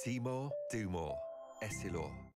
See more, do more. Essilor.